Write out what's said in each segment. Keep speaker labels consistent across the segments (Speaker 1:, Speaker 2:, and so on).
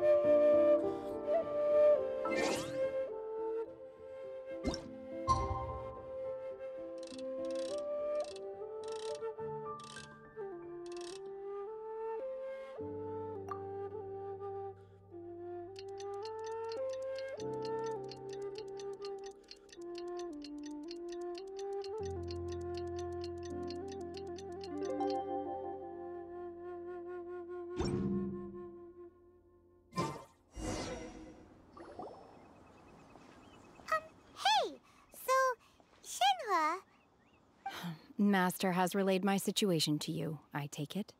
Speaker 1: So Shenhe,
Speaker 2: Master has relayed my situation to you, I take it.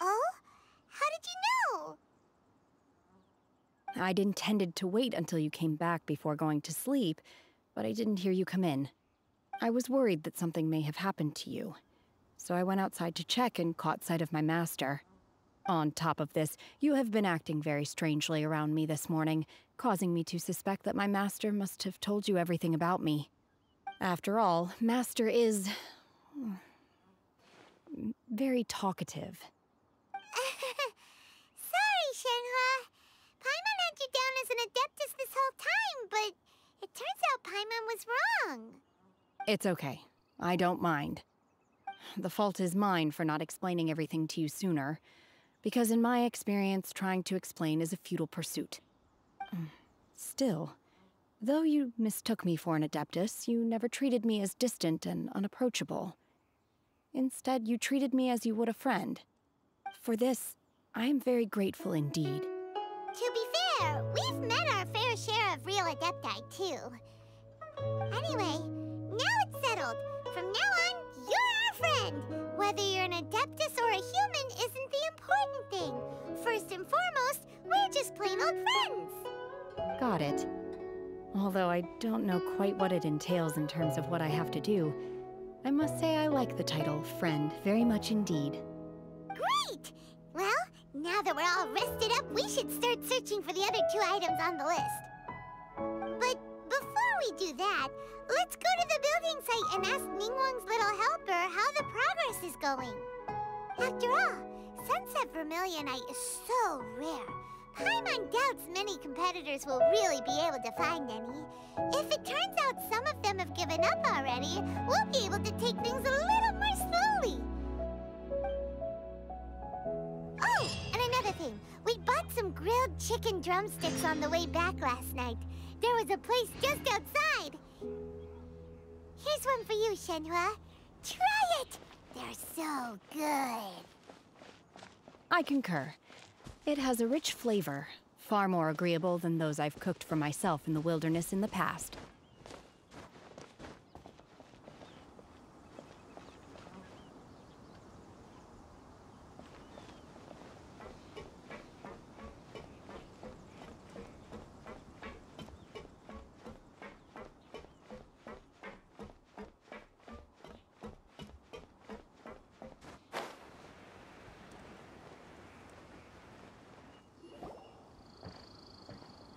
Speaker 1: oh, how did you know?
Speaker 2: I'd intended to wait until you came back before going to sleep, but I didn't hear you come in. I was worried that something may have happened to you, so I went outside to check and caught sight of my master. On top of this, you have been acting very strangely around me this morning, causing me to suspect that my master must have told you everything about me. After all, Master is. very talkative.
Speaker 1: Sorry, Shenhe. Paimon had you down as an adeptus this whole time, but it turns out Paimon was wrong.
Speaker 2: It's okay. I don't mind. The fault is mine for not explaining everything to you sooner, because in my experience, trying to explain is a futile pursuit. Mm. Still, though you mistook me for an adeptus, you never treated me as distant and unapproachable. Instead, you treated me as you would a friend. For this, I am very grateful indeed.
Speaker 1: To be fair, we've met our fair share of real adepti, too. Anyway, now it's settled. From now on, you're our friend. Whether you're an adeptus or a human isn't the important thing. First and foremost, we're just plain old friends.
Speaker 2: Got it. Although I don't know quite what it entails in terms of what I have to do, I must say I like the title friend very much indeed.
Speaker 1: Great! Well, now that we're all rested up, we should start searching for the other two items on the list. But before we do that, let's go to the building site and ask Ningguang's little helper how the progress is going. After all, Sunset Vermilionite is so rare. Paimon doubts many competitors will really be able to find any. If it turns out some of them have given up already, we'll be able to take things a little more slowly. Oh, and another thing. We bought some grilled chicken drumsticks on the way back last night. There was a place just outside. Here's one for you, Shenhe. Try it! They're so good.
Speaker 2: I concur. It has a rich flavor, far more agreeable than those I've cooked for myself in the wilderness in the past.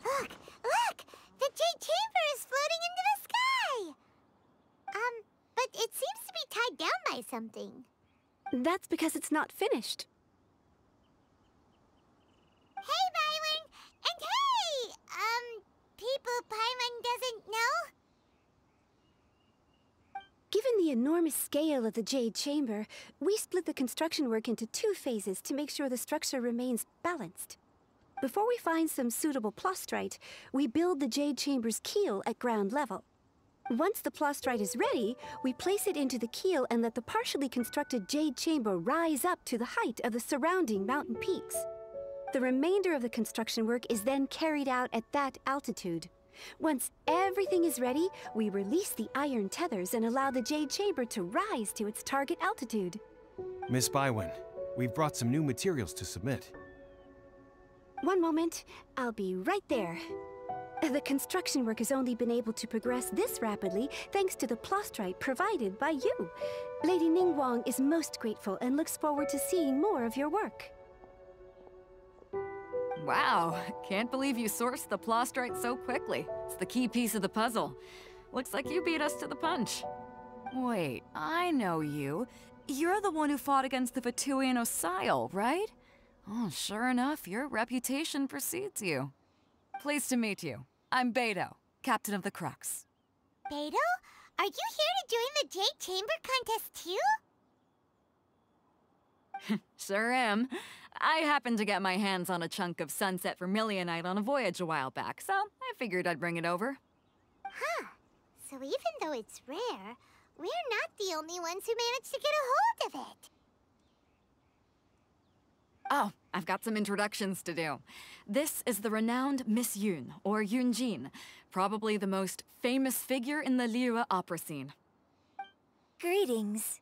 Speaker 1: Look, look! The Jade Chamber is floating into the sky! Um, but it seems to be tied down by something.
Speaker 3: That's because it's not finished.
Speaker 1: Hey, Byron! And hey! Um, people Paimon doesn't know?
Speaker 3: Given the enormous scale of the Jade Chamber, we split the construction work into two phases to make sure the structure remains balanced. Before we find some suitable plastrite, we build the Jade Chamber's keel at ground level. Once the plastrite is ready, we place it into the keel and let the partially constructed Jade Chamber rise up to the height of the surrounding mountain peaks. The remainder of the construction work is then carried out at that altitude. Once everything is ready, we release the iron tethers and allow the Jade Chamber to rise to its target altitude.
Speaker 4: Miss Baiwen, we've brought some new materials to submit.
Speaker 3: One moment, I'll be right there. The construction work has only been able to progress this rapidly thanks to the plastrite provided by you. Lady Ningguang is most grateful and looks forward to seeing more of your work.
Speaker 5: Wow, can't believe you sourced the plastrite so quickly. It's the key piece of the puzzle. Looks like you beat us to the punch. Wait, I know you. You're the one who fought against the Vatuian Osial, right? Oh, sure enough, your reputation precedes you. Pleased to meet you. I'm Beidou, captain of the Crux.
Speaker 1: Beidou, are you here to join the Jade Chamber contest too?
Speaker 5: Sure am. I happened to get my hands on a chunk of Sunset Vermilionite on a voyage a while back, so I figured I'd bring it over.
Speaker 1: Huh. So even though it's rare, we're not the only ones who managed to get a hold of it.
Speaker 5: Oh, I've got some introductions to do. This is the renowned Miss Yun, or Yunjin, probably the most famous figure in the Liyue opera scene.
Speaker 3: Greetings.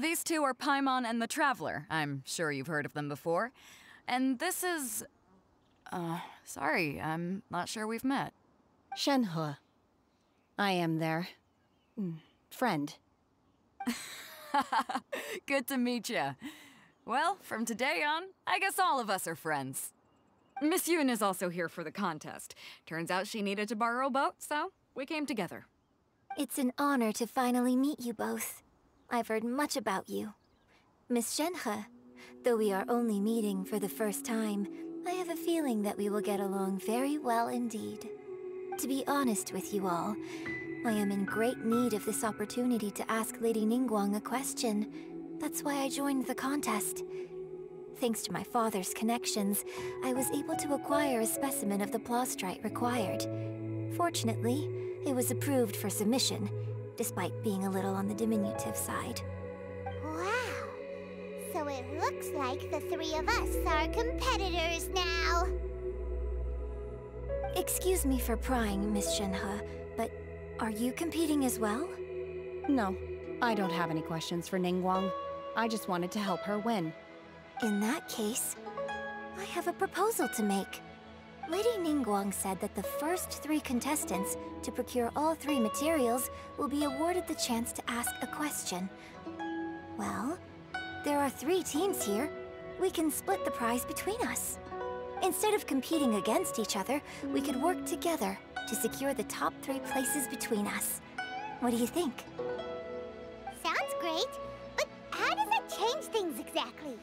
Speaker 5: These two are Paimon and the Traveler. I'm sure you've heard of them before. And this is... Uh, sorry, I'm not sure we've met.
Speaker 2: Shenhe. I am their... mm, friend.
Speaker 5: Good to meet you. Well, from today on, I guess all of us are friends. Miss Yun is also here for the contest. Turns out she needed to borrow a boat, so we came together.
Speaker 6: It's an honor to finally meet you both. I've heard much about you. Miss Shenhe, though we are only meeting for the first time, I have a feeling that we will get along very well indeed. To be honest with you all, I am in great need of this opportunity to ask Lady Ningguang a question. That's why I joined the contest. Thanks to my father's connections, I was able to acquire a specimen of the plastrite required. Fortunately, it was approved for submission, despite being a little on the diminutive side.
Speaker 1: Wow. So it looks like the three of us are competitors now.
Speaker 6: Excuse me for prying, Miss Shenhe, but are you competing as well?
Speaker 2: No, I don't have any questions for Ningguang. I just wanted to help her win.
Speaker 6: In that case, I have a proposal to make. Lady Ningguang said that the first three contestants to procure all three materials will be awarded the chance to ask a question. Well, there are three teams here. We can split the prize between us. Instead of competing against each other, we could work together to secure the top three places between us. What do you think?
Speaker 1: Sounds great, change things exactly?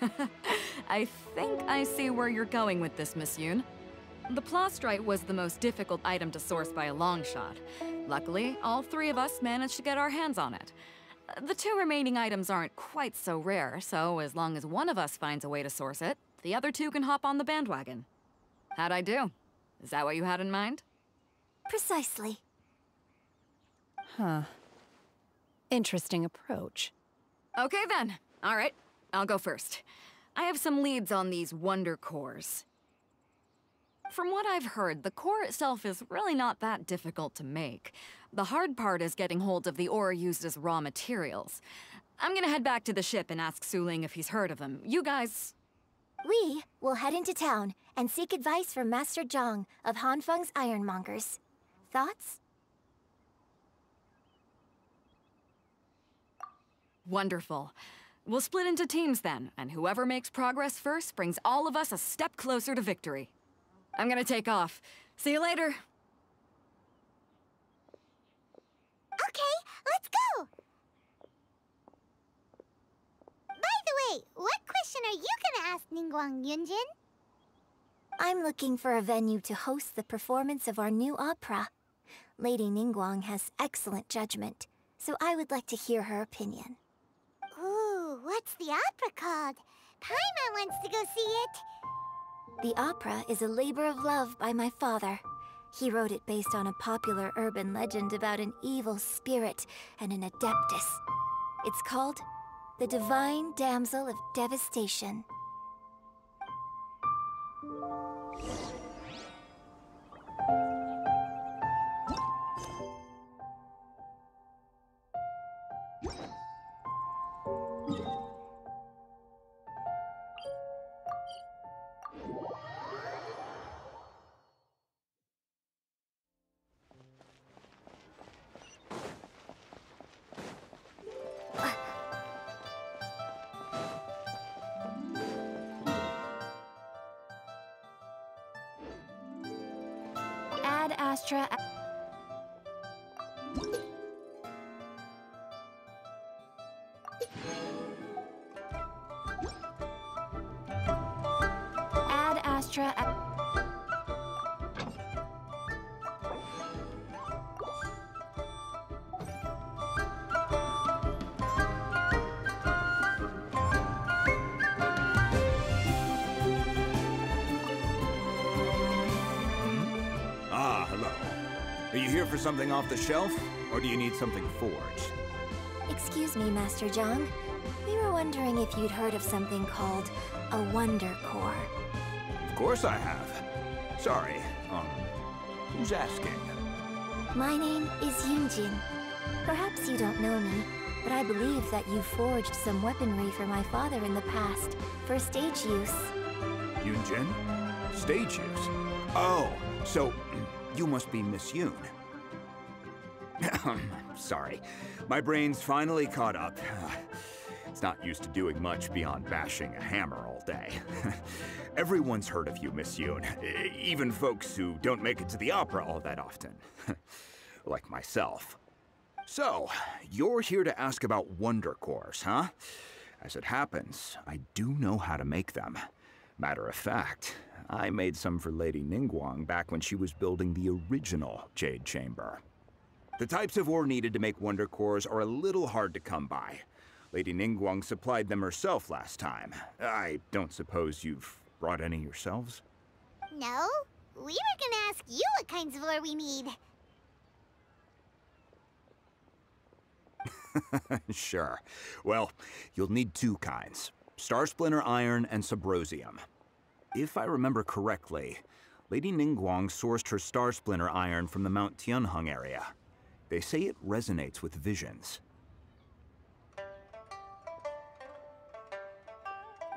Speaker 5: I think I see where you're going with this, Miss Yun. The plastrite was the most difficult item to source by a long shot. Luckily, all three of us managed to get our hands on it. The two remaining items aren't quite so rare, so as long as one of us finds a way to source it, the other two can hop on the bandwagon. How'd I do? Is that what you had in mind?
Speaker 6: Precisely.
Speaker 2: Huh. Interesting approach.
Speaker 5: Okay then. All right, I'll go first. I have some leads on these wonder cores. From what I've heard, the core itself is really not that difficult to make. The hard part is getting hold of the ore used as raw materials. I'm gonna head back to the ship and ask Suling if he's heard of them. You guys...
Speaker 6: We will head into town and seek advice from Master Zhang of Hanfeng's Ironmongers. Thoughts?
Speaker 5: Wonderful. We'll split into teams then, and whoever makes progress first brings all of us a step closer to victory. I'm gonna take off. See you later.
Speaker 1: Okay, let's go! By the way, what question are you gonna ask Ningguang Yunjin?
Speaker 6: I'm looking for a venue to host the performance of our new opera. Lady Ningguang has excellent judgment, so I would like to hear her opinion.
Speaker 1: What's the opera called? Paimon wants to go see it.
Speaker 6: The opera is a labor of love by my father. He wrote it based on a popular urban legend about an evil spirit and an adeptus. It's called The Divine Damsel of Devastation.
Speaker 7: Something off the shelf, or do you need something forged?
Speaker 6: Excuse me, Master Zhang. We were wondering if you'd heard of something called a Wonder Core.
Speaker 7: Of course I have. Sorry, um, who's asking?
Speaker 6: My name is Yunjin. Perhaps you don't know me, but I believe that you forged some weaponry for my father in the past, for stage use.
Speaker 7: Yunjin? Stage use? Oh, so you must be Miss Yun. Hmm, sorry, my brain's finally caught up. It's not used to doing much beyond bashing a hammer all day. Everyone's heard of you, Miss Yun, even folks who don't make it to the opera all that often. like myself. So, you're here to ask about Wonder Cores, huh? As it happens, I do know how to make them. Matter of fact, I made some for Lady Ningguang back when she was building the original Jade Chamber. The types of ore needed to make Wonder Cores are a little hard to come by. Lady Ningguang supplied them herself last time. I don't suppose you've brought any yourselves?
Speaker 1: No? We were gonna ask you what kinds of ore we need.
Speaker 7: sure. Well, you'll need two kinds. Star Splinter Iron and Subrosium. If I remember correctly, Lady Ningguang sourced her Star Splinter Iron from the Mount Tianheng area. They say it resonates with visions.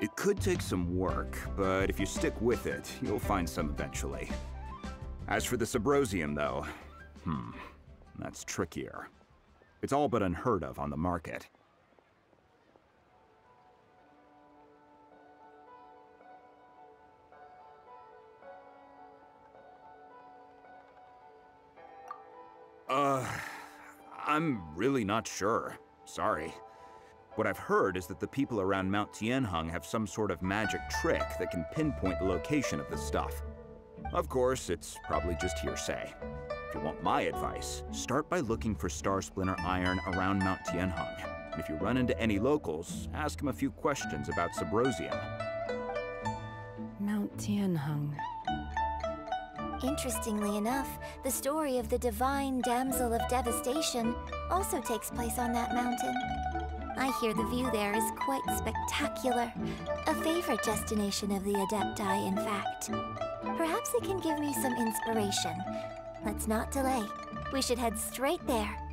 Speaker 7: It could take some work, but if you stick with it, you'll find some eventually. As for the Subrosium, though, hmm, that's trickier. It's all but unheard of on the market. Uh, I'm really not sure. Sorry. What I've heard is that the people around Mount Tianheng have some sort of magic trick that can pinpoint the location of the stuff. Of course, it's probably just hearsay. If you want my advice, start by looking for Star Splinter iron around Mount Tianheng. And if you run into any locals, ask them a few questions about Subrosium.
Speaker 2: Mount Tianheng.
Speaker 6: Interestingly enough, the story of the divine damsel of devastation also takes place on that mountain. I hear the view there is quite spectacular. A favorite destination of the Adepti, in fact. Perhaps it can give me some inspiration. Let's not delay. We should head straight there.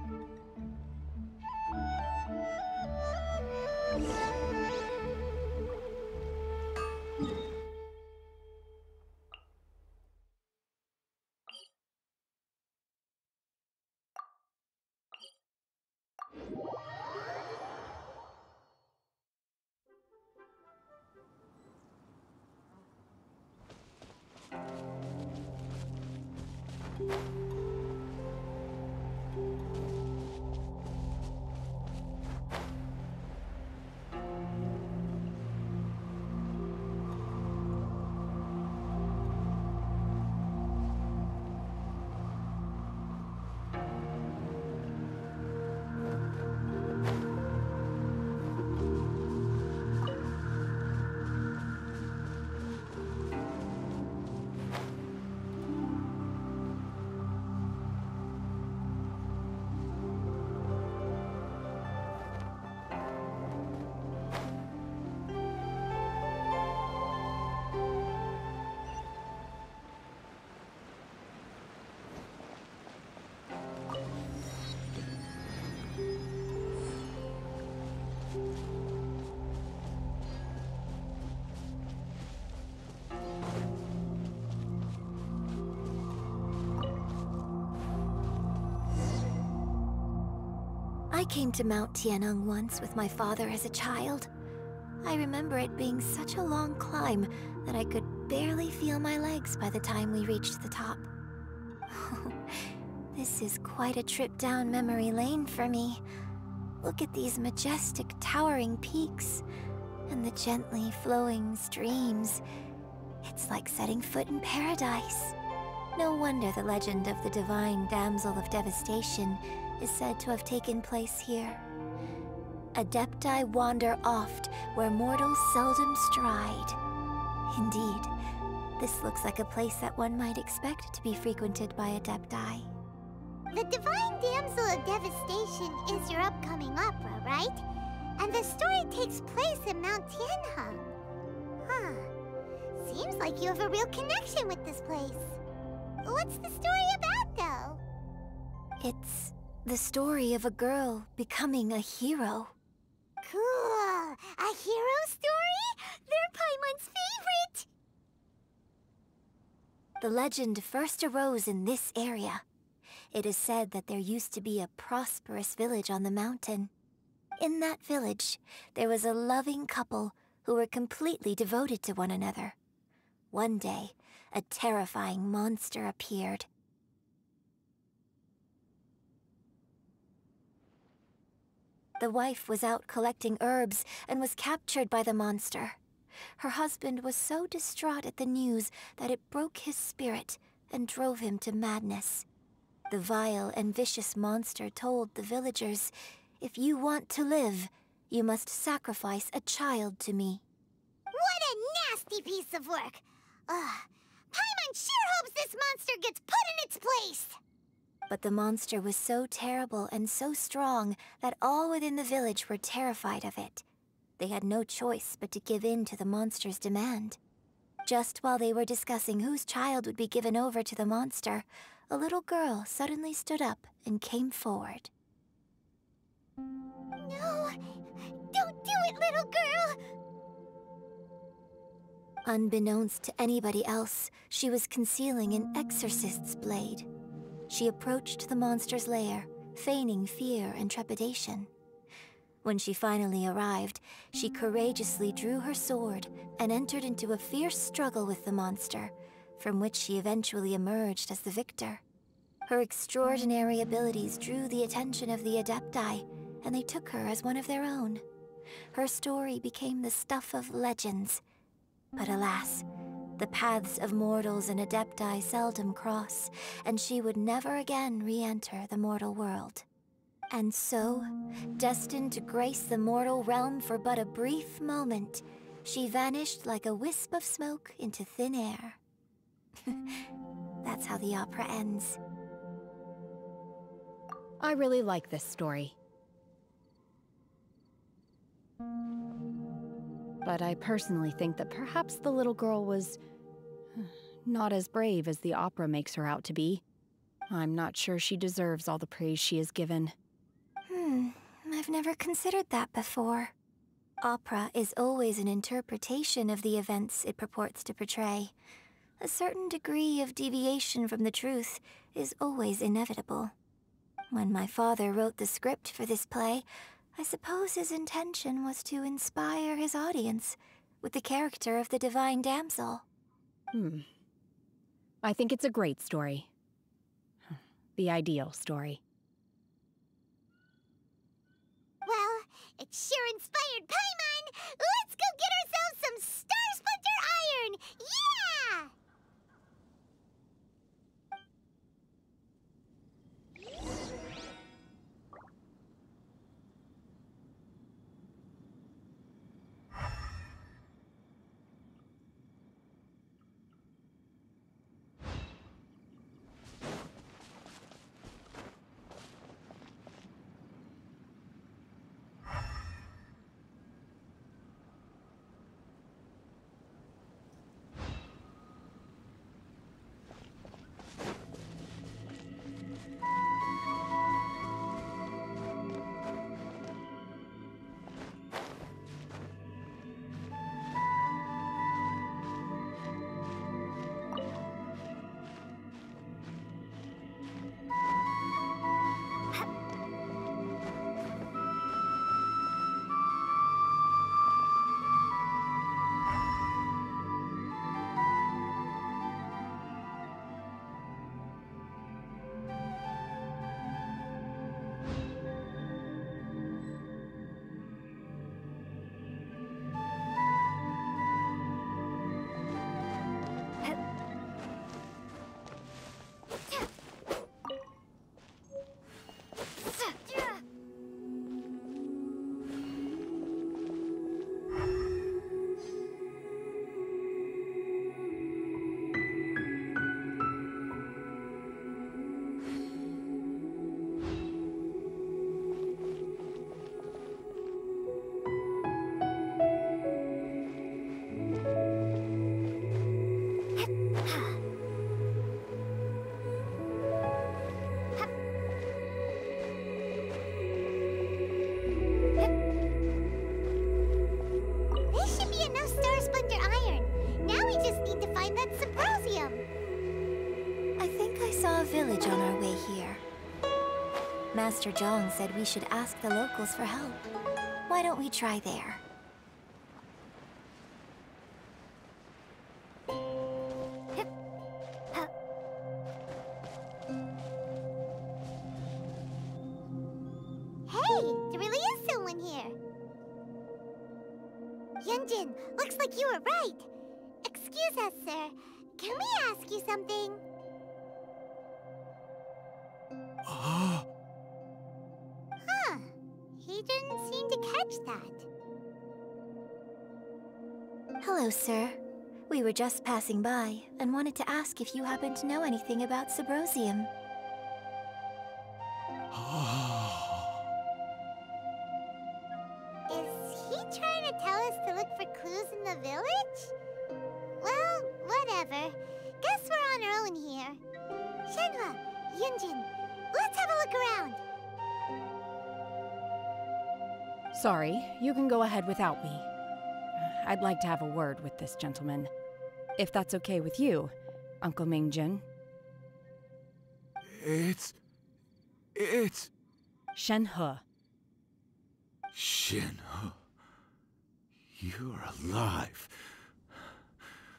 Speaker 6: Came to Mount Tianheng once with my father as a child. I remember it being such a long climb that I could barely feel my legs by the time we reached the top. this is quite a trip down memory lane for me. Look at these majestic towering peaks and the gently flowing streams. It's like setting foot in paradise. No wonder the legend of the divine damsel of devastation is said to have taken place here. Adepti wander oft where mortals seldom stride. Indeed, this looks like a place that one might expect to be frequented by Adepti.
Speaker 1: The Divine Damsel of Devastation is your upcoming opera, right? And the story takes place in Mount Tianheng. Huh. Seems like you have a real connection with this place. What's the story about, though?
Speaker 6: It's the story of a girl becoming a hero.
Speaker 1: Cool. A hero story? They're Paimon's favorite!
Speaker 6: The legend first arose in this area. It is said that there used to be a prosperous village on the mountain. In that village, there was a loving couple who were completely devoted to one another. One day, a terrifying monster appeared. The wife was out collecting herbs and was captured by the monster. Her husband was so distraught at the news that it broke his spirit and drove him to madness. The vile and vicious monster told the villagers, If you want to live, you must sacrifice a child to me.
Speaker 1: What a nasty piece of work! Ugh. Paimon sure hopes this monster gets put in its place!
Speaker 6: But the monster was so terrible and so strong that all within the village were terrified of it. They had no choice but to give in to the monster's demand. Just while they were discussing whose child would be given over to the monster, a little girl suddenly stood up and came forward.
Speaker 1: No! Don't do it, little girl!
Speaker 6: Unbeknownst to anybody else, she was concealing an exorcist's blade. She approached the monster's lair, feigning fear and trepidation. When she finally arrived, she courageously drew her sword and entered into a fierce struggle with the monster, from which she eventually emerged as the victor. Her extraordinary abilities drew the attention of the Adepti, and they took her as one of their own. Her story became the stuff of legends. But alas, the paths of mortals and Adepti seldom cross, and she would never again re-enter the mortal world. And so, destined to grace the mortal realm for but a brief moment, she vanished like a wisp of smoke into thin air. That's how the opera ends.
Speaker 2: I really like this story. But I personally think that perhaps the little girl was not as brave as the opera makes her out to be. I'm not sure she deserves all the praise she is given.
Speaker 6: Hmm, I've never considered that before. Opera is always an interpretation of the events it purports to portray. A certain degree of deviation from the truth is always inevitable. When my father wrote the script for this play, I suppose his intention was to inspire his audience with the character of the divine damsel.
Speaker 2: Hmm. I think it's a great story. The ideal story.
Speaker 1: Well, it sure inspired Paimon! Let's go get ourselves some Star Splinter Iron! Yeah!
Speaker 6: Master Zhang said we should ask the locals for help. Why don't we try there?
Speaker 1: Hey, there really is someone here. Yunjin, looks like you were right. Excuse us, sir. Can we ask you something? That.
Speaker 6: Hello, sir. We were just passing by and wanted to ask if you happen to know anything about Subrosium.
Speaker 2: Ahead without me. I'd like to have a word with this gentleman. If that's okay with you, Uncle Mingjin.
Speaker 8: It's. It's.
Speaker 2: Shenhe.
Speaker 8: Shin. You're alive.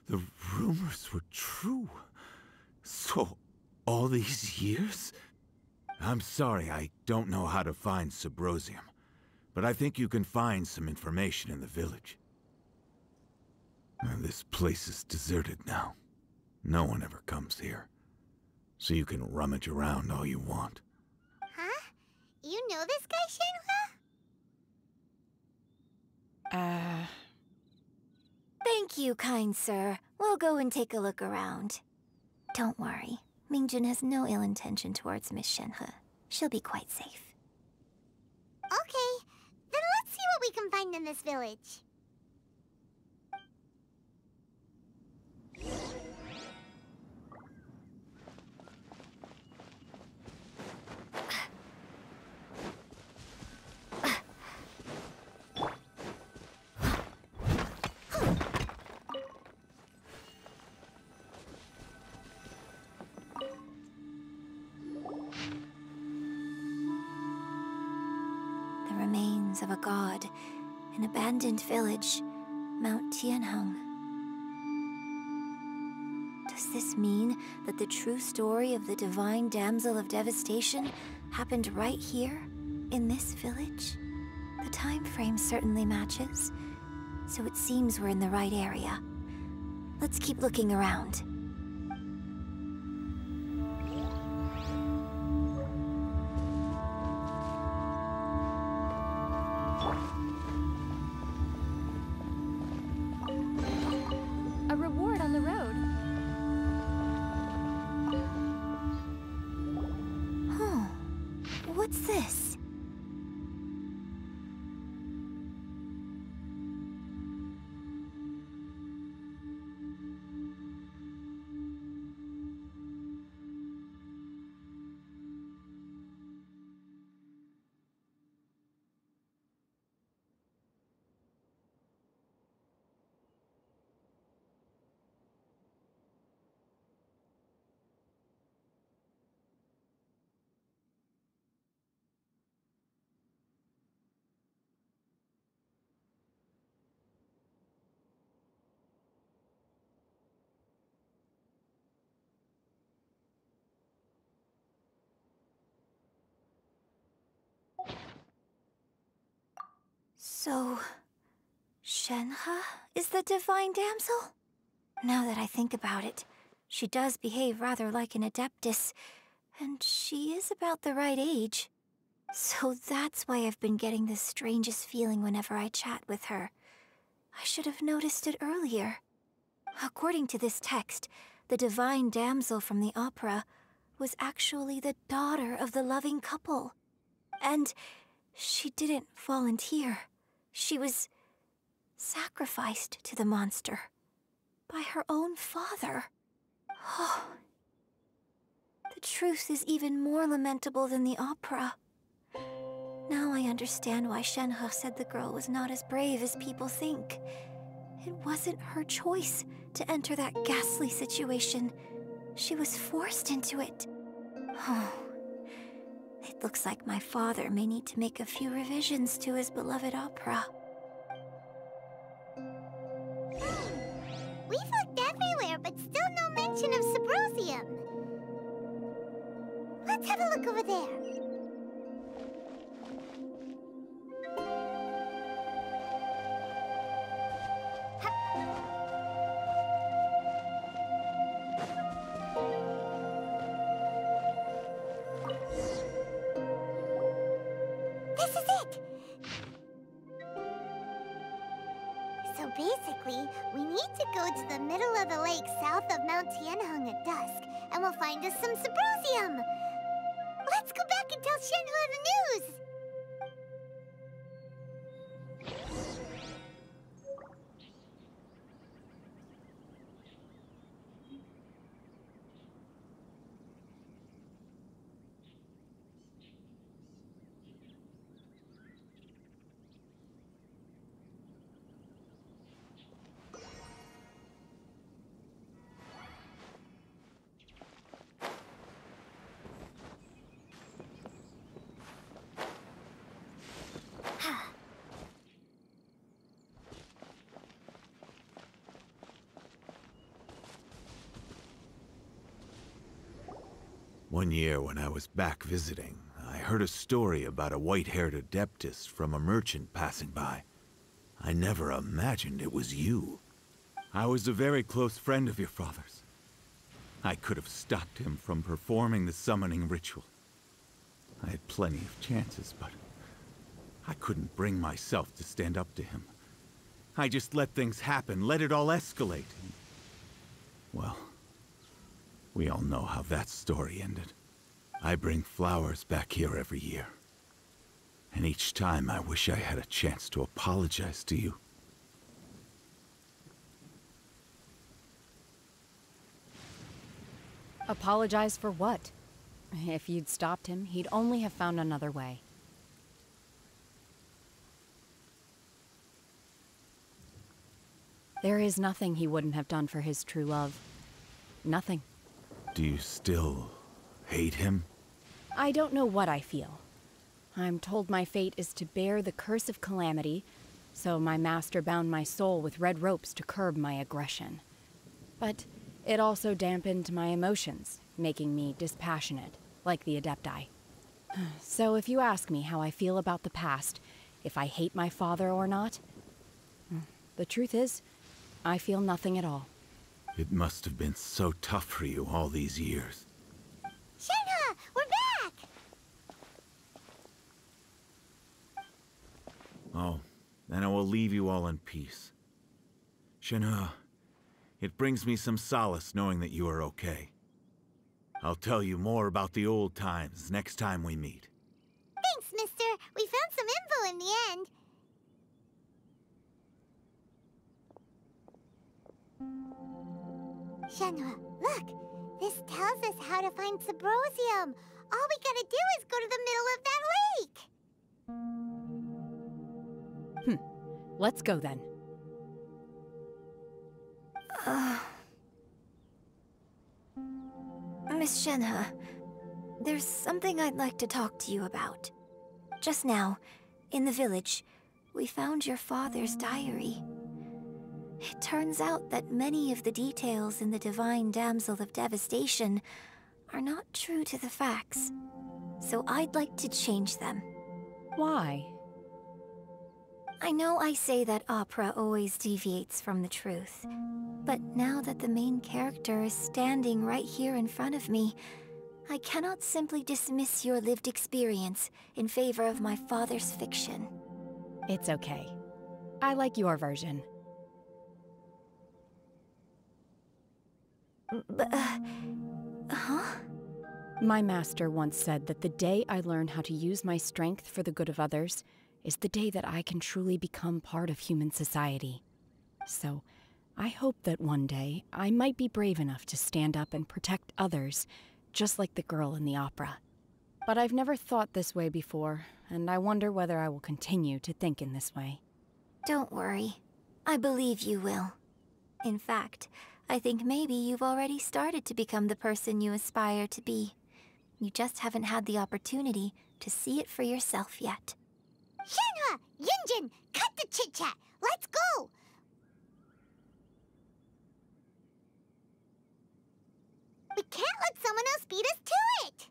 Speaker 8: The rumors were true. So, all these years? I'm sorry, I don't know how to find Subrosium. But I think you can find some information in the village. This place is deserted now. No one ever comes here. So you can rummage around all you want.
Speaker 1: Huh? You know this guy, Shenhe?
Speaker 2: Uh,
Speaker 6: Thank you, kind sir. We'll go and take a look around. Don't worry. Mingjin has no ill intention towards Miss Shenhe. She'll be quite safe.
Speaker 1: Okay, then let's see what we can find in this village.
Speaker 6: Of a god, an abandoned village, Mount Tianheng. Does this mean that the true story of the divine damsel of devastation happened right here, in this village? The time frame certainly matches, so it seems we're in the right area. Let's keep looking around. So, Shenhe is the divine damsel? Now that I think about it, she does behave rather like an adeptus, and she is about the right age. So that's why I've been getting the strangest feeling whenever I chat with her. I should have noticed it earlier. According to this text, the divine damsel from the opera was actually the daughter of the loving couple. And she didn't volunteer. She was sacrificed to the monster by her own father. Oh. The truth is even more lamentable than the opera. Now I understand why Shenhe said the girl was not as brave as people think. It wasn't her choice to enter that ghastly situation. She was forced into it. Oh. It looks like my father may need to make a few revisions to his beloved opera.
Speaker 1: We've looked everywhere, but still no mention of Subrosium. Let's have a look over there.
Speaker 8: One year when I was back visiting, I heard a story about a white-haired adeptus from a merchant passing by. I never imagined it was you. I was a very close friend of your father's. I could have stopped him from performing the summoning ritual. I had plenty of chances, but I couldn't bring myself to stand up to him. I just let things happen, let it all escalate. Well, we all know how that story ended. I bring flowers back here every year. And each time I wish I had a chance to apologize to you.
Speaker 2: Apologize for what? If you'd stopped him, he'd only have found another way. There is nothing he wouldn't have done for his true love. Nothing.
Speaker 8: Do you still hate him?
Speaker 2: I don't know what I feel. I'm told my fate is to bear the curse of calamity, so my master bound my soul with red ropes to curb my aggression. But it also dampened my emotions, making me dispassionate, like the Adepti. So if you ask me how I feel about the past, if I hate my father or not, hmm, the truth is, I feel nothing at all.
Speaker 8: It must have been so tough for you all these years.
Speaker 1: Shenhe, we're back!
Speaker 8: Oh, then I will leave you all in peace. Shenhe, it brings me some solace knowing that you are okay. I'll tell you more about the old times next time we meet.
Speaker 1: Thanks, mister. We found some info in the end. Shenhe, look! This tells us how to find Subrosium. All we gotta do is go to the middle of that lake. Hmm.
Speaker 2: Let's go then.
Speaker 6: Miss Shenhe, there's something I'd like to talk to you about. Just now, in the village, we found your father's diary. It turns out that many of the details in the Divine Damsel of Devastation are not true to the facts. So I'd like to change them.
Speaker 2: Why?
Speaker 6: I know I say that opera always deviates from the truth, but now that the main character is standing right here in front of me, I cannot simply dismiss your lived experience in favor of my father's fiction.
Speaker 2: It's okay. I like your version.
Speaker 6: But, uh, huh?
Speaker 2: My master once said that the day I learn how to use my strength for the good of others is the day that I can truly become part of human society. So, I hope that one day I might be brave enough to stand up and protect others, just like the girl in the opera. But I've never thought this way before, and I wonder whether I will continue to think in this way.
Speaker 6: Don't worry. I believe you will. In fact, I think maybe you've already started to become the person you aspire to be. You just haven't had the opportunity to see it for yourself yet.
Speaker 1: Shenhe! Yunjin! Cut the chit-chat! Let's go! We can't let someone else beat us to it!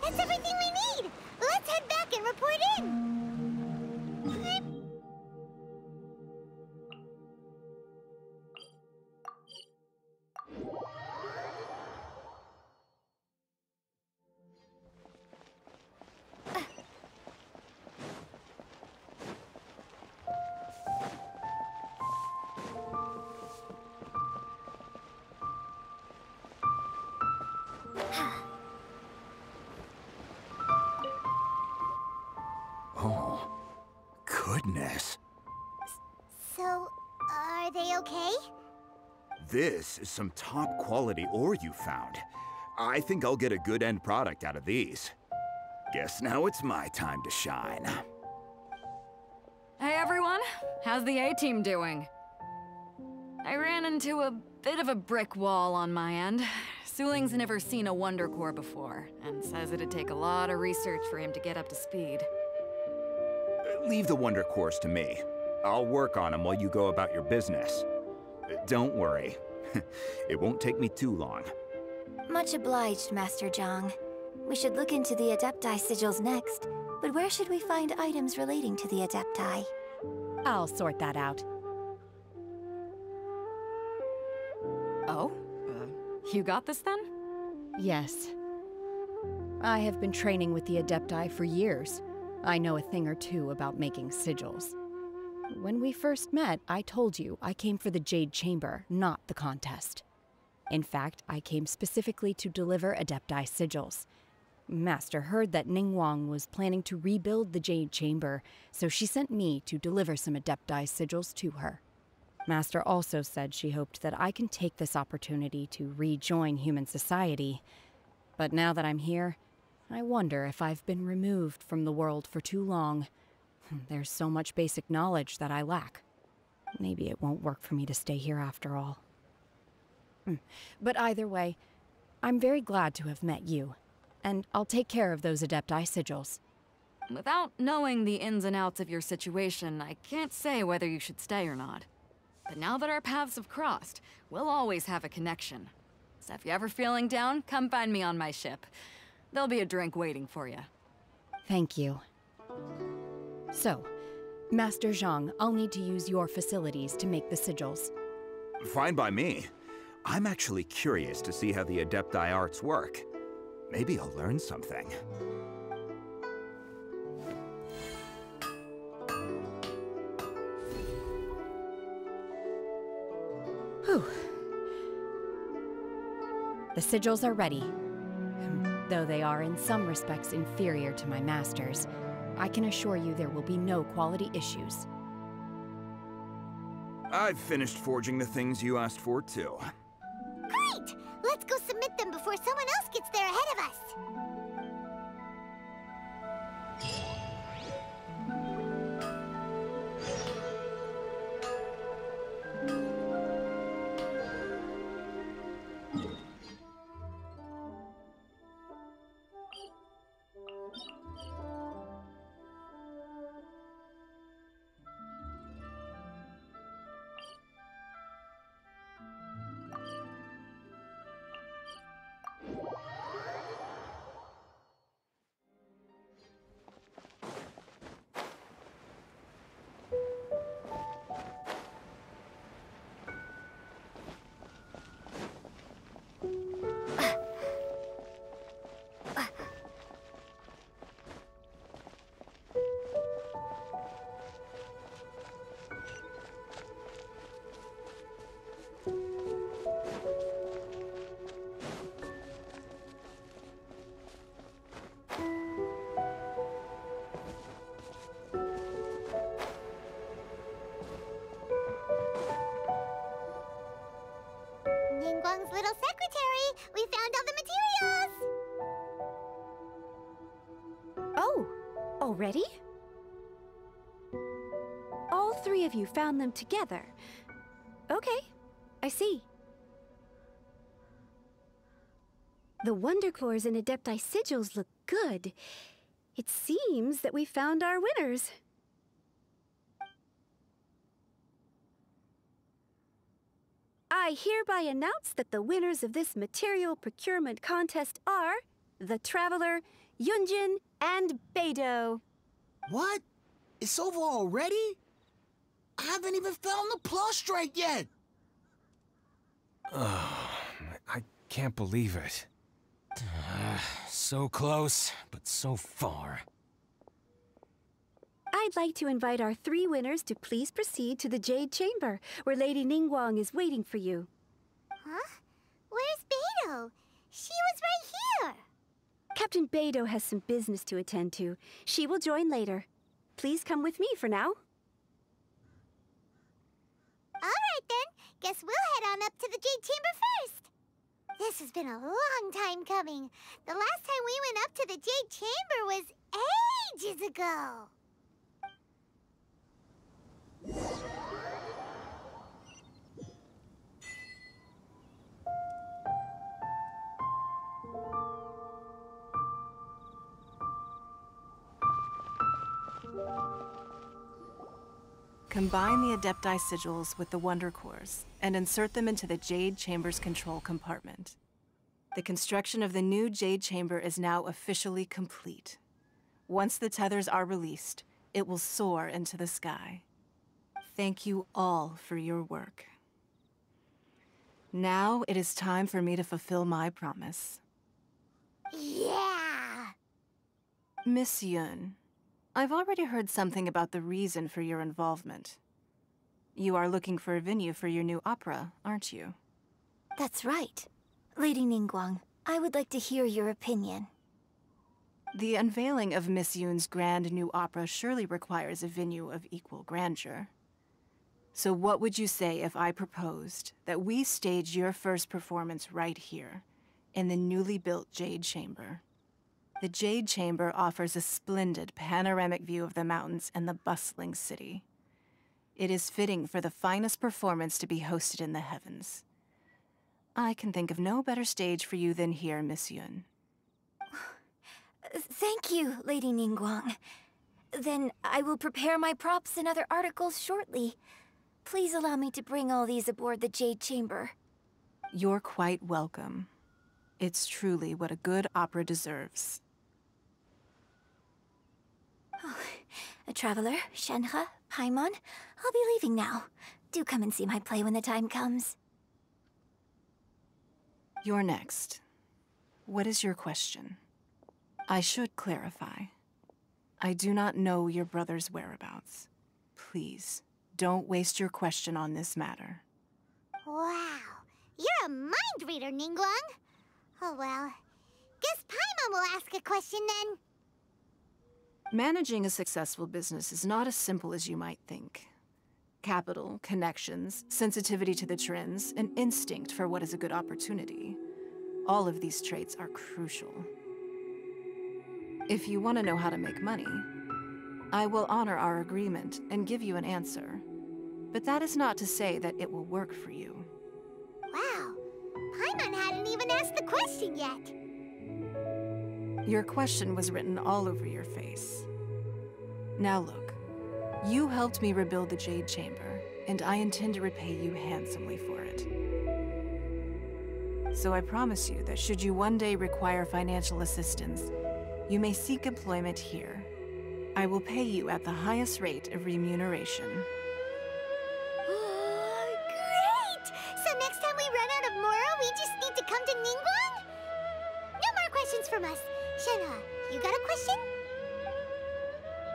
Speaker 1: That's everything we need! Let's head back and report in!
Speaker 7: Goodness.
Speaker 1: So, are they okay?
Speaker 7: This is some top quality ore you found. I think I'll get a good end product out of these. Guess now it's my time to shine.
Speaker 5: Hey everyone, how's the A-team doing? I ran into a bit of a brick wall on my end. Suling's never seen a Wonder Core before, and says it'd take a lot of research for him to get up to speed.
Speaker 7: Leave the Wonder Cores to me. I'll work on them while you go about your business. Don't worry. it won't take me too long.
Speaker 6: Much obliged, Master Zhang. We should look into the Adepti sigils next, but where should we find items relating to the Adepti?
Speaker 2: I'll sort that out.
Speaker 5: Oh? Uh, you got this then?
Speaker 2: Yes. I have been training with the Adepti for years. I know a thing or two about making sigils. When we first met, I told you I came for the Jade Chamber, not the contest. In fact, I came specifically to deliver Adepti sigils. Master heard that Ning Ningguang was planning to rebuild the Jade Chamber, so she sent me to deliver some Adepti sigils to her. Master also said she hoped that I can take this opportunity to rejoin human society. But now that I'm here, I wonder if I've been removed from the world for too long. There's so much basic knowledge that I lack. Maybe it won't work for me to stay here after all. Hmm. But either way, I'm very glad to have met you, and I'll take care of those Adepti sigils.
Speaker 5: Without knowing the ins and outs of your situation, I can't say whether you should stay or not. But now that our paths have crossed, we'll always have a connection. So if you're ever feeling down, come find me on my ship. There'll be a drink waiting for you.
Speaker 2: Thank you. So, Master Zhang, I'll need to use your facilities to make the sigils.
Speaker 7: Fine by me. I'm actually curious to see how the Adepti arts work. Maybe I'll learn something.
Speaker 2: Whew. The sigils are ready. Though they are in some respects inferior to my master's, I can assure you there will be no quality issues.
Speaker 7: I've finished forging the things you asked for, too.
Speaker 1: Great! Let's go submit them before someone else gets there ahead of us.
Speaker 3: Already? All three of you found them together. Okay, I see. The Wonder Cores and Adepti sigils look good. It seems that we found our winners. I hereby announce that the winners of this material procurement contest are the Traveler, Yunjin, and Beidou.
Speaker 9: What? It's over already? I haven't even found the plus strike yet!
Speaker 4: Oh, I can't believe it. so close, but so far.
Speaker 3: I'd like to invite our three winners to please proceed to the Jade Chamber, where Lady Ningguang is waiting for you.
Speaker 1: Huh? Where's Beidou? She was right here!
Speaker 3: Captain Beidou has some business to attend to. She will join later. Please come with me for now.
Speaker 1: Alright then, guess we'll head on up to the Jade Chamber first! This has been a long time coming. The last time we went up to the Jade Chamber was ages ago.
Speaker 10: Combine the Adepti sigils with the Wonder Cores and insert them into the Jade Chamber's control compartment. The construction of the new Jade Chamber is now officially complete. Once the tethers are released, it will soar into the sky. Thank you all for your work. Now it is time for me to fulfill my promise.
Speaker 1: Yeah!
Speaker 10: Miss Yun, I've already heard something about the reason for your involvement. You are looking for a venue for your new opera, aren't you?
Speaker 6: That's right. Lady Ningguang, I would like to hear your opinion.
Speaker 10: The unveiling of Miss Yun's grand new opera surely requires a venue of equal grandeur. So what would you say if I proposed that we stage your first performance right here, in the newly built Jade Chamber? The Jade Chamber offers a splendid panoramic view of the mountains and the bustling city. It is fitting for the finest performance to be hosted in the heavens. I can think of no better stage for you than here, Miss Yun.
Speaker 6: Thank you, Lady Ningguang. Then I will prepare my props and other articles shortly. Please allow me to bring all these aboard the Jade Chamber.
Speaker 10: You're quite welcome. It's truly what a good opera deserves.
Speaker 6: A traveler, Shenhe, Paimon, I'll be leaving now. Do come and see my play when the time comes.
Speaker 10: You're next. What is your question? I should clarify. I do not know your brother's whereabouts. Please, don't waste your question on this matter.
Speaker 1: Wow. You're a mind reader, Ningguang. Oh well. Guess Paimon will ask a question then.
Speaker 10: Managing a successful business is not as simple as you might think. Capital, connections, sensitivity to the trends, and instinct for what is a good opportunity. All of these traits are crucial. If you want to know how to make money, I will honor our agreement and give you an answer. But that is not to say that it will work for you.
Speaker 1: Wow. Paimon hadn't even asked the question yet.
Speaker 10: Your question was written all over your face. Now look, you helped me rebuild the Jade Chamber, and I intend to repay you handsomely for it. So I promise you that should you one day require financial assistance, you may seek employment here. I will pay you at the highest rate of remuneration.
Speaker 1: Great! So next time we run out of Mora, we just need to come to Ningguang? No more questions from us. Shenhe, you got a question?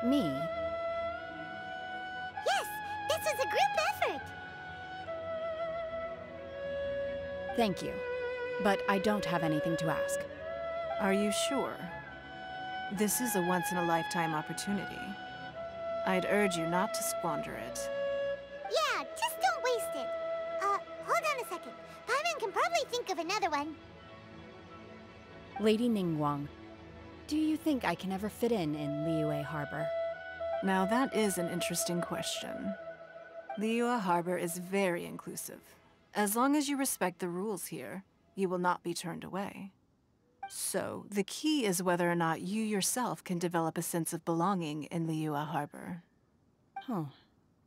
Speaker 2: Me?
Speaker 1: Yes, this was a group effort.
Speaker 2: Thank you. But I don't have anything to ask.
Speaker 10: Are you sure? This is a once-in-a-lifetime opportunity. I'd urge you not to squander it.
Speaker 1: Yeah, just don't waste it. Uh, hold on a second. Paimon can probably think of another one.
Speaker 2: Lady Ningguang, do you think I can ever fit in in Liyue Harbor?
Speaker 10: Now that is an interesting question. Liyue Harbor is very inclusive. As long as you respect the rules here, you will not be turned away. So, the key is whether or not you yourself can develop a sense of belonging in Liyue Harbor.
Speaker 2: Huh.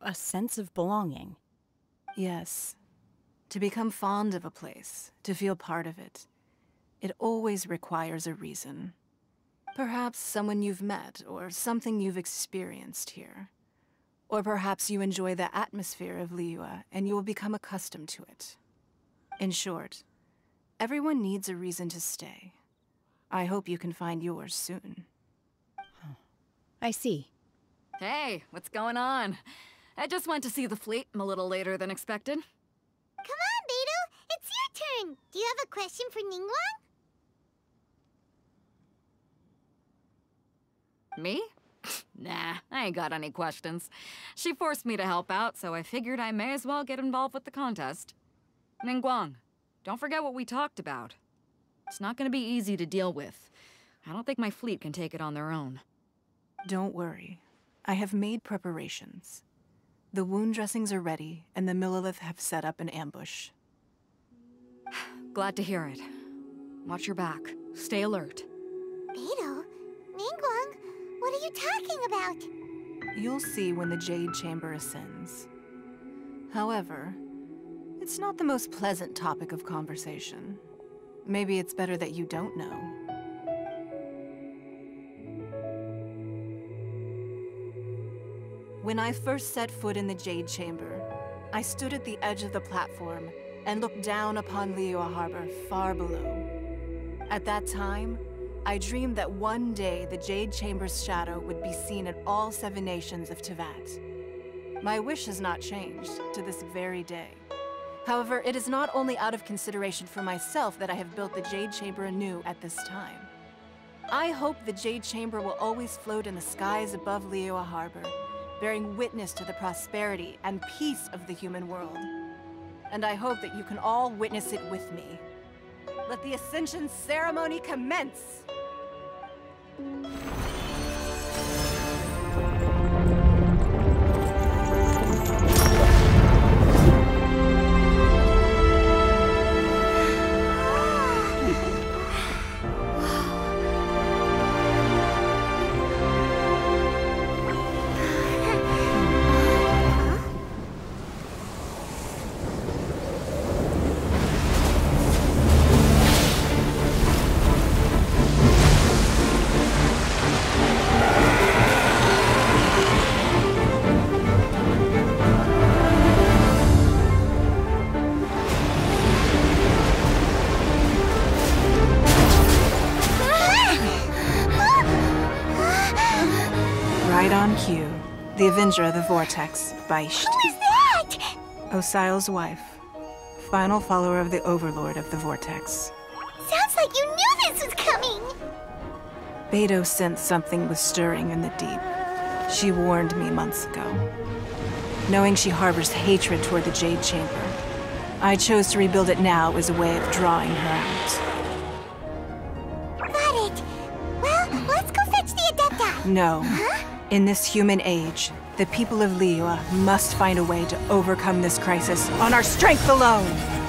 Speaker 2: A sense of belonging.
Speaker 10: Yes. To become fond of a place, to feel part of it, it always requires a reason. Perhaps someone you've met, or something you've experienced here. Or perhaps you enjoy the atmosphere of Liyue and you will become accustomed to it. In short, everyone needs a reason to stay. I hope you can find yours soon.
Speaker 2: I see.
Speaker 5: Hey, what's going on? I just went to see the fleet. I'm a little later than expected.
Speaker 1: Come on, Beidou. It's your turn. Do you have a question for Ningguang?
Speaker 5: Me? nah, I ain't got any questions. She forced me to help out, so I figured I may as well get involved with the contest. Ningguang, don't forget what we talked about. It's not gonna be easy to deal with. I don't think my fleet can take it on their own.
Speaker 10: Don't worry. I have made preparations. The wound dressings are ready, and the Millilith have set up an ambush.
Speaker 5: Glad to hear it. Watch your back. Stay alert.
Speaker 1: Beidou? Ningguang? What are you talking about?
Speaker 10: You'll see when the Jade Chamber ascends. However, it's not the most pleasant topic of conversation. Maybe it's better that you don't know. When I first set foot in the Jade Chamber, I stood at the edge of the platform and looked down upon Liyue Harbor far below. At that time, I dreamed that one day the Jade Chamber's shadow would be seen in all seven nations of Teyvat. My wish has not changed to this very day. However, it is not only out of consideration for myself that I have built the Jade Chamber anew at this time. I hope the Jade Chamber will always float in the skies above Liyue Harbor, bearing witness to the prosperity and peace of the human world. And I hope that you can all witness it with me. Let the Ascension ceremony commence! The Vortex, Beisht.
Speaker 1: Who is that?
Speaker 10: Osial's wife. Final follower of the Overlord of the Vortex.
Speaker 1: Sounds like you knew this was coming.
Speaker 10: Beidou sensed something was stirring in the deep. She warned me months ago. Knowing she harbors hatred toward the Jade Chamber, I chose to rebuild it now as a way of drawing her out.
Speaker 1: Got it. Well, let's go fetch the Adepta.
Speaker 10: No. In this human age, the people of Liyue must find a way to overcome this crisis on our strength alone!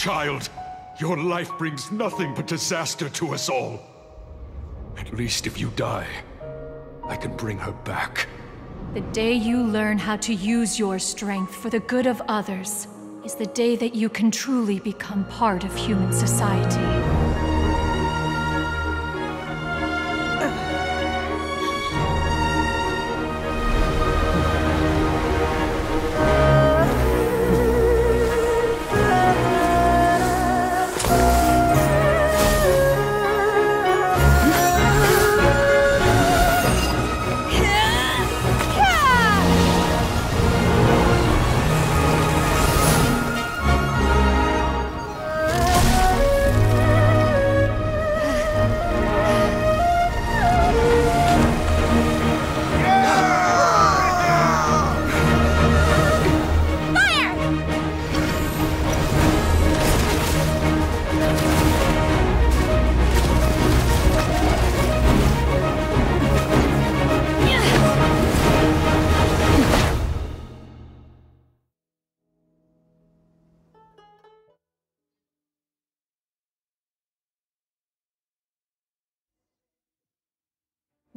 Speaker 11: Child. Your life brings nothing but disaster to us all. At least if you die, I can bring her back.
Speaker 12: The day you learn how to use your strength for the good of others is the day that you can truly become part of human society.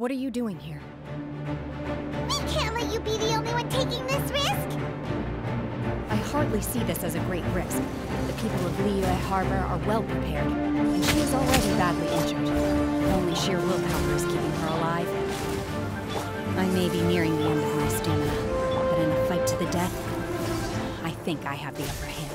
Speaker 2: What are you doing here?
Speaker 1: We can't let you be the only one taking this risk.
Speaker 2: I hardly see this as a great risk. The people of Liyue Harbor are well prepared, and she is already badly injured. Only sheer willpower is keeping her alive. I may be nearing the end of my stamina, but in a fight to the death, I think I have the upper hand.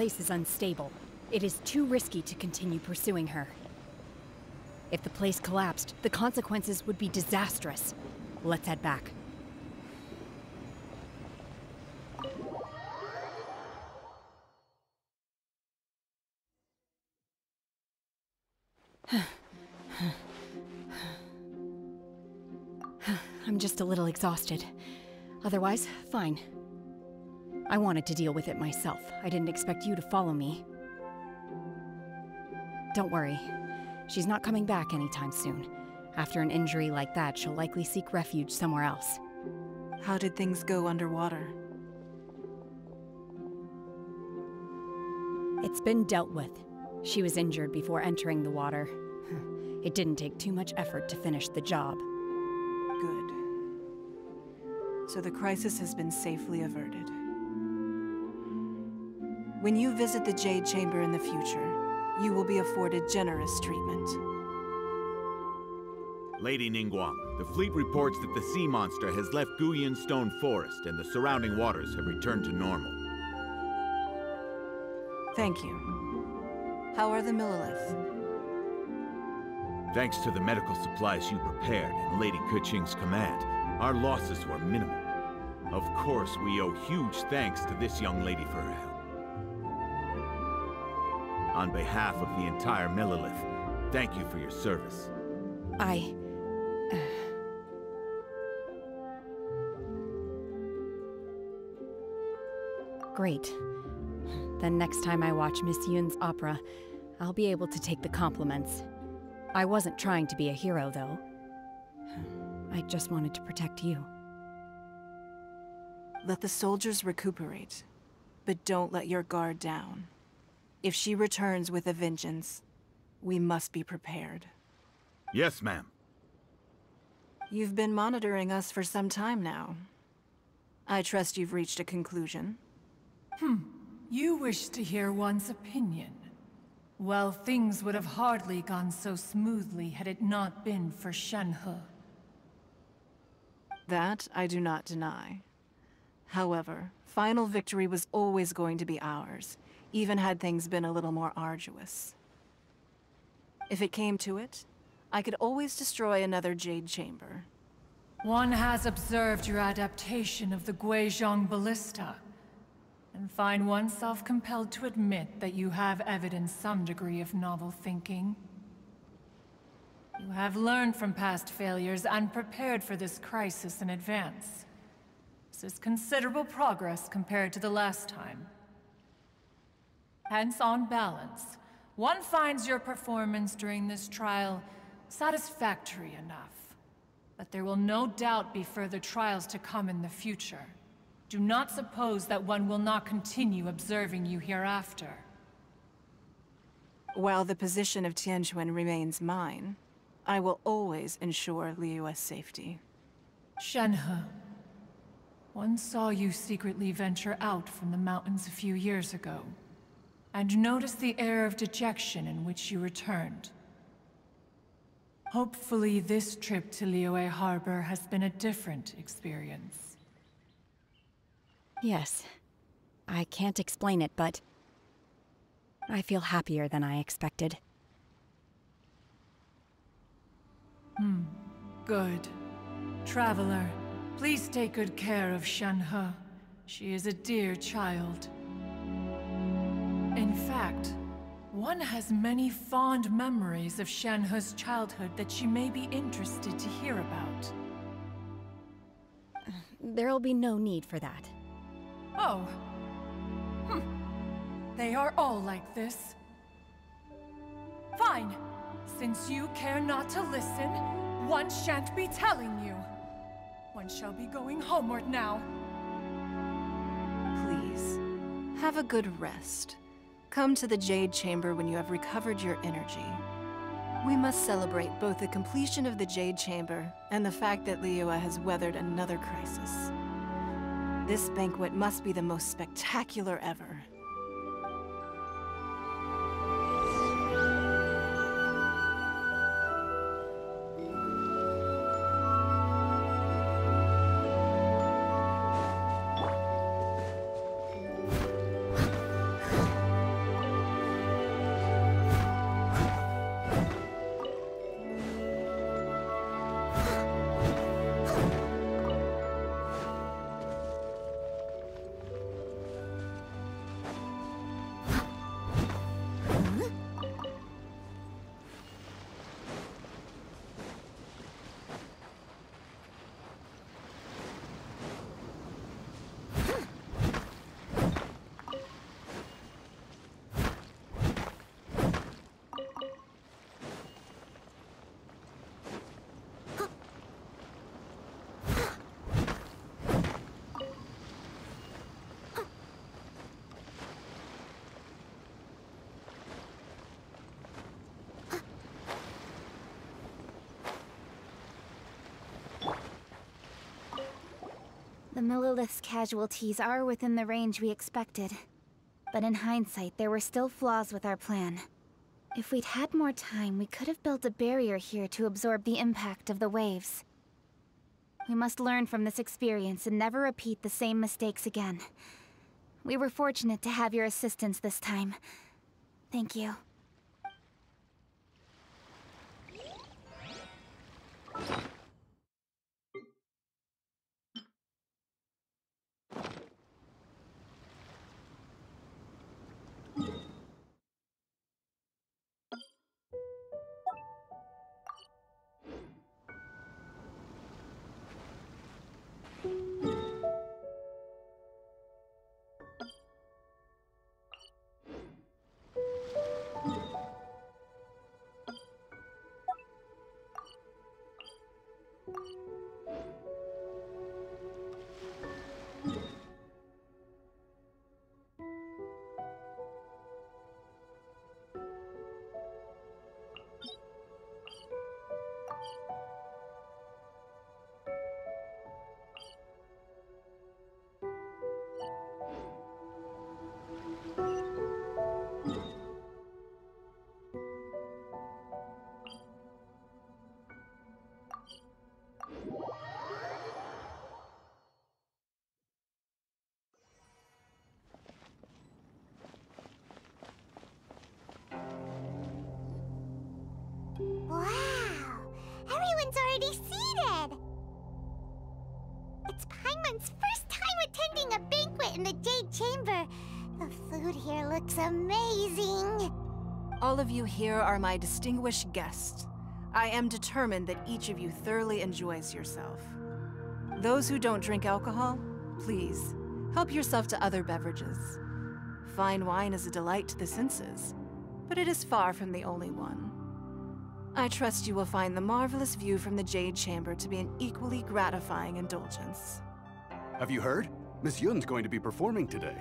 Speaker 2: Place is unstable. It is too risky to continue pursuing her. If the place collapsed, the consequences would be disastrous. Let's head back. I'm just a little exhausted. Otherwise, fine. I wanted to deal with it myself. I didn't expect you to follow me. Don't worry. She's not coming back anytime soon. After an injury like that, she'll likely seek refuge somewhere else.
Speaker 10: How did things go underwater?
Speaker 2: It's been dealt with. She was injured before entering the water. It didn't take too much effort to finish the job.
Speaker 10: Good. So the crisis has been safely averted. When you visit the Jade Chamber in the future, you will be afforded generous treatment.
Speaker 8: Lady Ningguang, the fleet reports that the sea monster has left Guyun Stone Forest and the surrounding waters have returned to normal.
Speaker 10: Thank you. How are the Millilith?
Speaker 8: Thanks to the medical supplies you prepared and Lady Keqing's command, our losses were minimal. Of course, we owe huge thanks to this young lady for her help. On behalf of the entire Millilith, thank you for your service.
Speaker 2: I. Uh, great. Then next time I watch Miss Yun's opera, I'll be able to take the compliments. I wasn't trying to be a hero, though. I just wanted to protect you.
Speaker 10: Let the soldiers recuperate, but don't let your guard down. If she returns with a vengeance, we must be prepared.
Speaker 8: Yes, ma'am.
Speaker 10: You've been monitoring us for some time now. I trust you've reached a conclusion.
Speaker 12: Hmm. You wish to hear one's opinion. Well, things would have hardly gone so smoothly had it not been for Shenhe.
Speaker 10: That I do not deny. However, final victory was always going to be ours, even had things been a little more arduous. If it came to it, I could always destroy another Jade Chamber.
Speaker 12: One has observed your adaptation of the Guizhong Ballista, and find oneself compelled to admit that you have evidenced some degree of novel thinking. You have learned from past failures and prepared for this crisis in advance. This is considerable progress compared to the last time. Hence, on balance, one finds your performance during this trial satisfactory enough. But there will no doubt be further trials to come in the future. Do not suppose that one will not continue observing you hereafter.
Speaker 10: While the position of Tianquan remains mine, I will always ensure Liyue's safety.
Speaker 12: Shenhe, one saw you secretly venture out from the mountains a few years ago, and notice the air of dejection in which you returned. Hopefully this trip to Liyue Harbor has been a different experience.
Speaker 2: Yes. I can't explain it, but... I feel happier than I expected.
Speaker 12: Hmm. Good. Traveler, please take good care of Shenhe. She is a dear child. In fact, one has many fond memories of Shenhe's childhood that she may be interested to hear about.
Speaker 2: There'll be no need for that.
Speaker 12: Oh. Hm. They are all like this. Fine. Since you care not to listen, one shan't be telling you. One shall be going homeward now.
Speaker 10: Please, have a good rest. Come to the Jade Chamber when you have recovered your energy. We must celebrate both the completion of the Jade Chamber and the fact that Liyue has weathered another crisis. This banquet must be the most spectacular ever.
Speaker 13: The Millilith's casualties are within the range we expected. But in hindsight, there were still flaws with our plan. If we'd had more time, we could have built a barrier here to absorb the impact of the waves. We must learn from this experience and never repeat the same mistakes again. We were fortunate to have your assistance this time. Thank you.
Speaker 1: Looks amazing.
Speaker 10: All of you here are my distinguished guests. I am determined that each of you thoroughly enjoys yourself. Those who don't drink alcohol, please, help yourself to other beverages. Fine wine is a delight to the senses, but it is far from the only one. I trust you will find the marvelous view from the Jade Chamber to be an equally gratifying indulgence.
Speaker 4: Have you heard?
Speaker 14: Miss Yun's going to be performing today.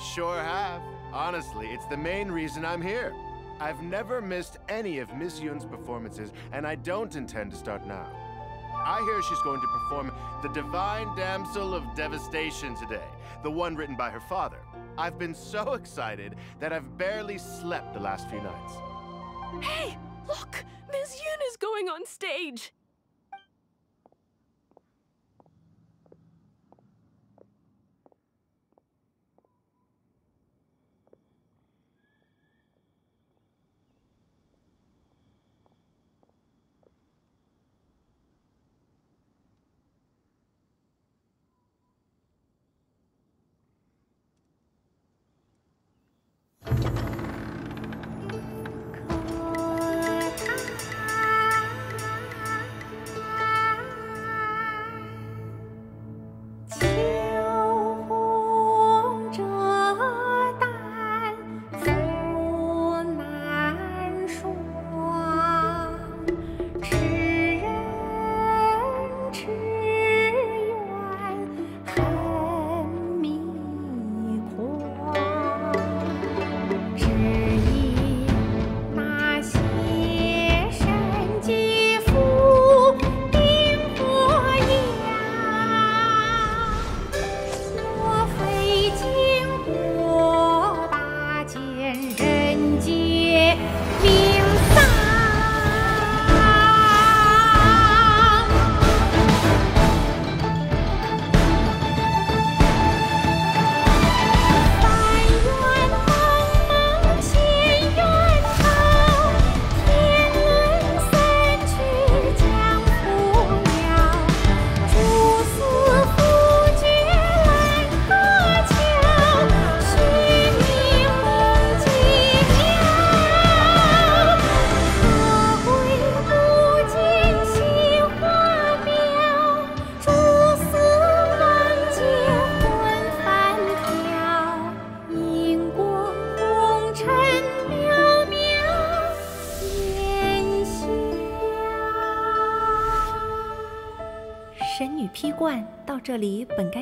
Speaker 15: Sure have. Honestly, it's the main reason I'm here. I've never missed any of Miss Yun's performances, and I don't intend to start now. I hear she's going to perform The Divine Damsel of Devastation today, the one written by her father. I've been so excited that I've barely slept the last few nights.
Speaker 16: Hey, look! Miss Yun is going on stage!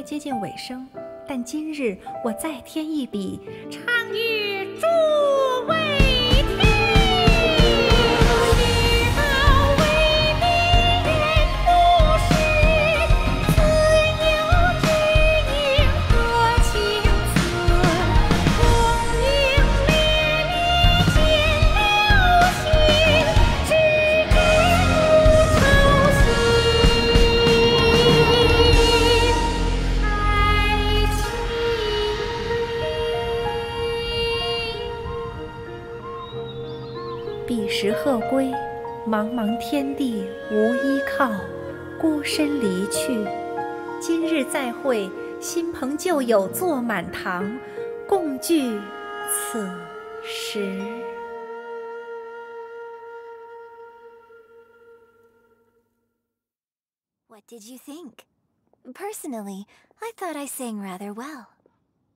Speaker 17: 接近尾声，但今日我再添一笔，唱与诸会，新朋旧友坐满堂，共聚此时。
Speaker 6: What did you think? Personally, I thought I sang rather well.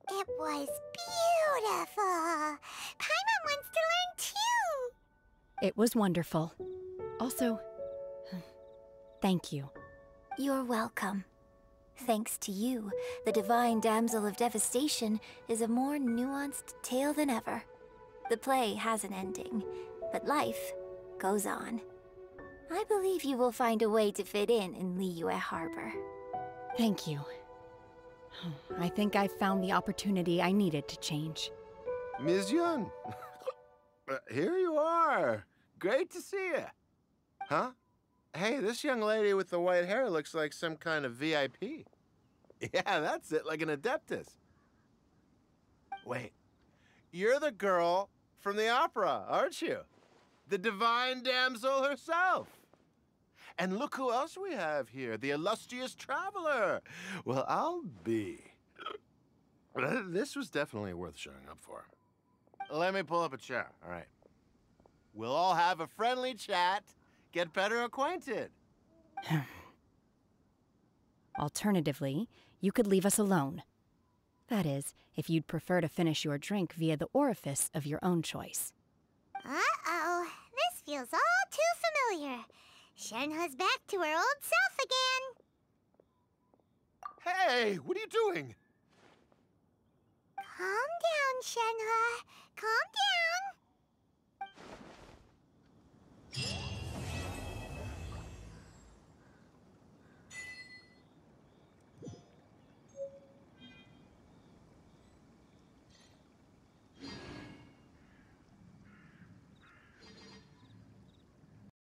Speaker 1: It was beautiful. Paimon wants to learn too.
Speaker 2: It was wonderful. Also, thank you.
Speaker 6: You're welcome. Thanks to you, the Divine Damsel of Devastation is a more nuanced tale than ever. The play has an ending, but life goes on. I believe you will find a way to fit in in Liyue Harbor.
Speaker 2: Thank you. I think I've found the opportunity I needed to change.
Speaker 15: Ms. Yun, here you are. Great to see you. Huh? Hey, this young lady with the white hair looks like some kind of VIP. Yeah, that's it, like an Adeptus. Wait, you're the girl from the opera, aren't you? The divine damsel herself. And look who else we have here, the illustrious traveler. Well, I'll be. This was definitely worth showing up for. Let me pull up a chair, all right. We'll all have a friendly chat, get better acquainted.
Speaker 2: Alternatively, you could leave us alone. That is, if you'd prefer to finish your drink via the orifice of your own choice.
Speaker 1: Uh-oh, this feels all too familiar. Shenhe's back to her old self again.
Speaker 15: Hey, what are you doing? Calm down, Shenhe. Calm down.